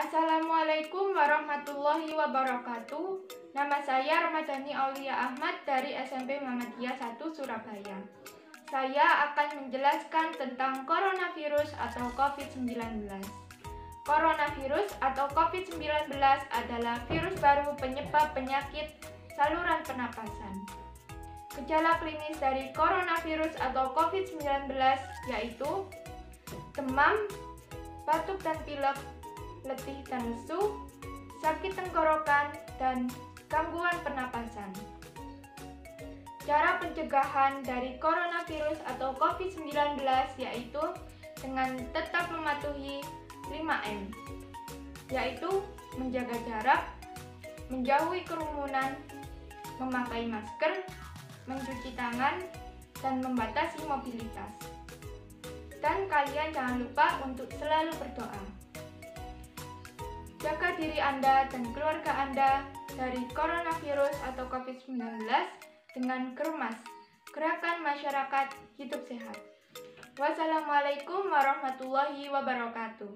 Assalamualaikum warahmatullahi wabarakatuh. Nama saya Ramadhani Aulia Ahmad dari SMP Muhammadiyah 1 Surabaya. Saya akan menjelaskan tentang coronavirus atau COVID-19. Coronavirus atau COVID-19 adalah virus baru penyebab penyakit saluran pernapasan. Gejala klinis dari coronavirus atau COVID-19 yaitu demam, batuk dan pilek, letih dan lesu, sakit tenggorokan, dan gangguan pernapasan. Cara pencegahan dari coronavirus atau COVID-19 yaitu dengan tetap mematuhi 5M, yaitu menjaga jarak, menjauhi kerumunan, memakai masker, mencuci tangan, dan membatasi mobilitas. Dan kalian jangan lupa untuk selalu berdoa. Diri Anda dan keluarga Anda dari coronavirus atau COVID-19 dengan Germas, Gerakan Masyarakat Hidup Sehat. Wassalamualaikum warahmatullahi wabarakatuh.